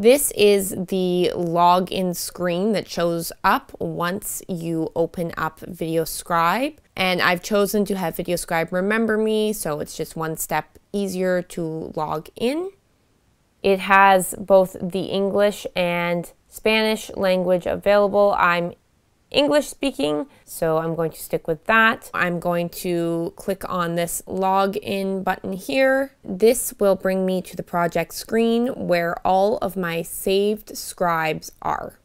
This is the login screen that shows up once you open up VideoScribe. And I've chosen to have VideoScribe remember me, so it's just one step easier to log in. It has both the English and Spanish language available. I'm English speaking, so I'm going to stick with that. I'm going to click on this login button here. This will bring me to the project screen where all of my saved scribes are.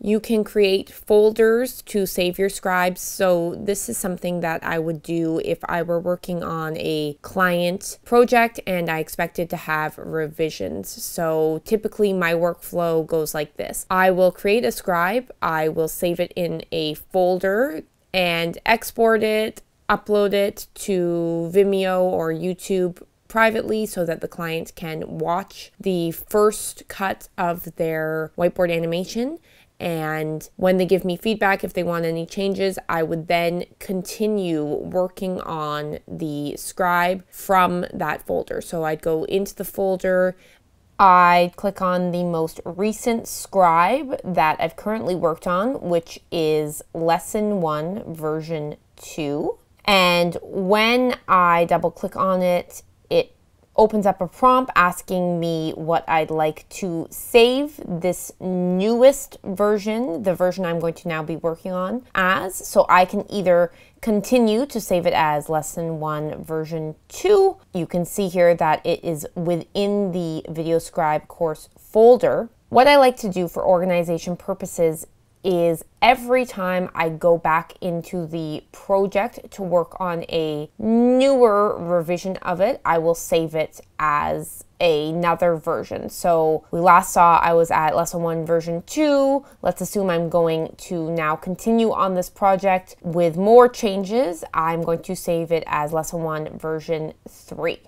You can create folders to save your scribes. So this is something that I would do if I were working on a client project and I expected to have revisions. So typically my workflow goes like this. I will create a scribe. I will save it in a folder and export it, upload it to Vimeo or YouTube privately so that the client can watch the first cut of their whiteboard animation and when they give me feedback, if they want any changes, I would then continue working on the scribe from that folder. So I'd go into the folder, I'd click on the most recent scribe that I've currently worked on, which is lesson one, version two. And when I double click on it, it opens up a prompt asking me what I'd like to save this newest version, the version I'm going to now be working on as. So I can either continue to save it as lesson one version two. You can see here that it is within the VideoScribe course folder. What I like to do for organization purposes is every time I go back into the project to work on a newer revision of it, I will save it as another version. So we last saw I was at lesson one, version two. Let's assume I'm going to now continue on this project with more changes. I'm going to save it as lesson one, version three.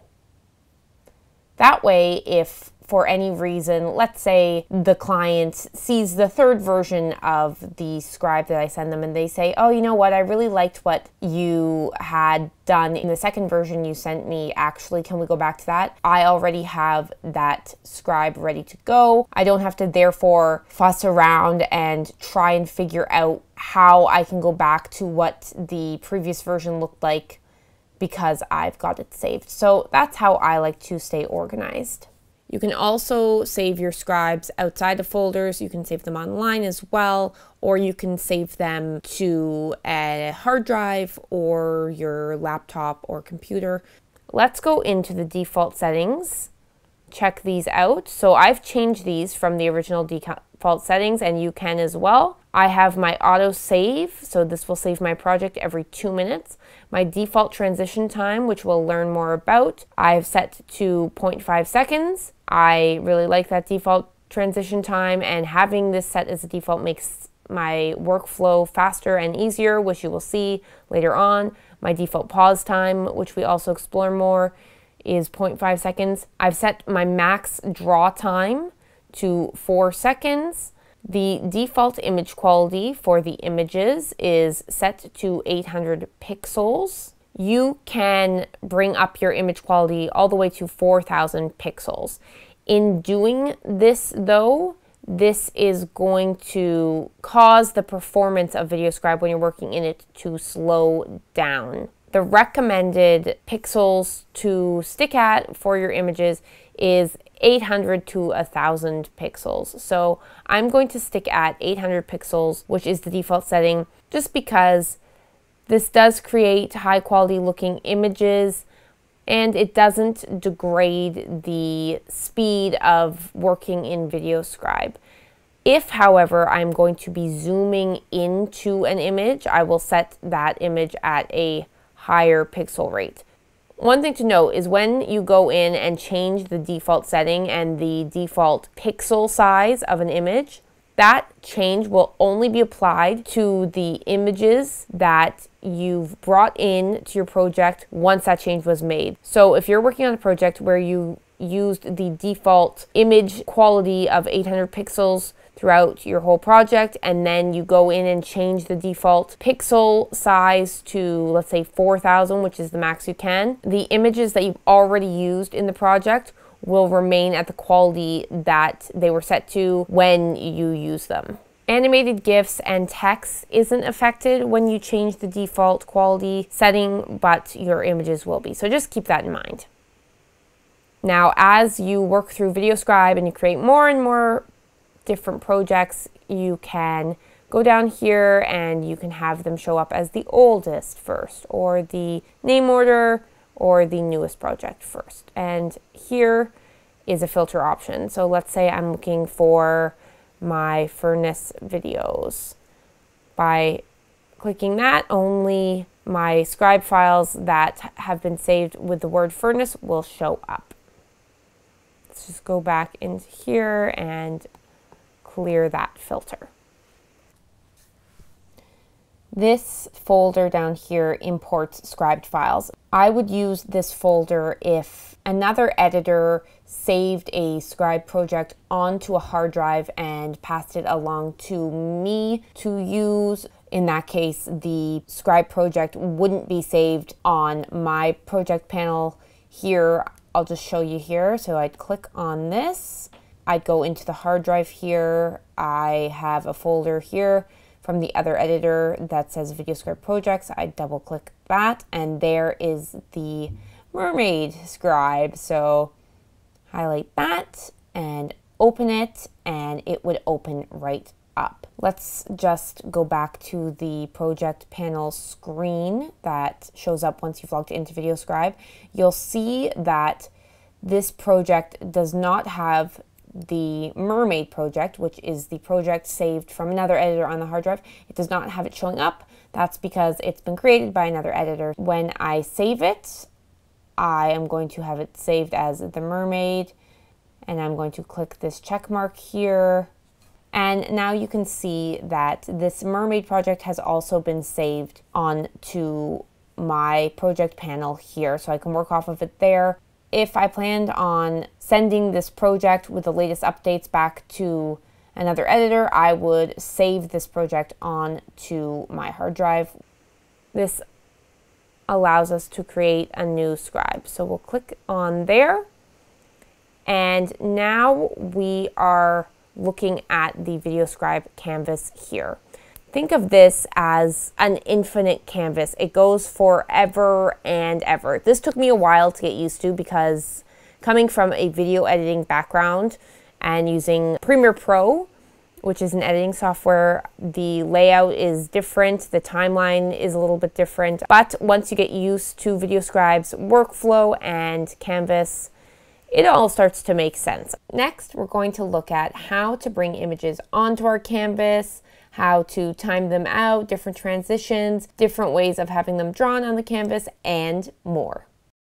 That way, if for any reason, let's say the client sees the third version of the scribe that I send them and they say, oh, you know what, I really liked what you had done in the second version you sent me. Actually, can we go back to that? I already have that scribe ready to go. I don't have to therefore fuss around and try and figure out how I can go back to what the previous version looked like because I've got it saved. So that's how I like to stay organized. You can also save your scribes outside of folders. You can save them online as well, or you can save them to a hard drive or your laptop or computer. Let's go into the default settings. Check these out. So I've changed these from the original default settings and you can as well. I have my auto save, so this will save my project every two minutes. My default transition time, which we'll learn more about, I've set to 0.5 seconds. I really like that default transition time and having this set as a default makes my workflow faster and easier, which you will see later on. My default pause time, which we also explore more, is 0.5 seconds. I've set my max draw time to 4 seconds. The default image quality for the images is set to 800 pixels. You can bring up your image quality all the way to 4000 pixels. In doing this though, this is going to cause the performance of VideoScribe when you're working in it to slow down. The recommended pixels to stick at for your images is 800 to 1000 pixels. So I'm going to stick at 800 pixels, which is the default setting, just because this does create high quality looking images and it doesn't degrade the speed of working in VideoScribe. If, however, I'm going to be zooming into an image, I will set that image at a higher pixel rate. One thing to note is when you go in and change the default setting and the default pixel size of an image, that change will only be applied to the images that you've brought in to your project once that change was made. So if you're working on a project where you used the default image quality of 800 pixels throughout your whole project and then you go in and change the default pixel size to let's say 4000 which is the max you can the images that you've already used in the project will remain at the quality that they were set to when you use them. Animated GIFs and text isn't affected when you change the default quality setting, but your images will be. So just keep that in mind. Now, as you work through VideoScribe and you create more and more different projects, you can go down here and you can have them show up as the oldest first, or the name order, or the newest project first. And here is a filter option. So let's say I'm looking for my furnace videos. By clicking that, only my scribe files that have been saved with the word furnace will show up. Let's just go back into here and clear that filter. This folder down here imports scribed files. I would use this folder if another editor saved a scribe project onto a hard drive and passed it along to me to use. In that case, the scribe project wouldn't be saved on my project panel here. I'll just show you here. So I'd click on this. I'd go into the hard drive here. I have a folder here from the other editor that says VideoScribe Projects. I double click that and there is the mermaid scribe. So highlight that and open it and it would open right up. Let's just go back to the project panel screen that shows up once you've logged into VideoScribe. You'll see that this project does not have the Mermaid project, which is the project saved from another editor on the hard drive. It does not have it showing up. That's because it's been created by another editor. When I save it, I am going to have it saved as the Mermaid and I'm going to click this check mark here. And now you can see that this mermaid project has also been saved onto my project panel here. So I can work off of it there if I planned on sending this project with the latest updates back to another editor, I would save this project on to my hard drive. This allows us to create a new scribe. So we'll click on there. And now we are looking at the VideoScribe canvas here. Think of this as an infinite canvas. It goes forever and ever. This took me a while to get used to because coming from a video editing background and using Premiere Pro, which is an editing software, the layout is different, the timeline is a little bit different. But once you get used to VideoScribe's workflow and Canvas, it all starts to make sense. Next, we're going to look at how to bring images onto our canvas, how to time them out, different transitions, different ways of having them drawn on the canvas, and more.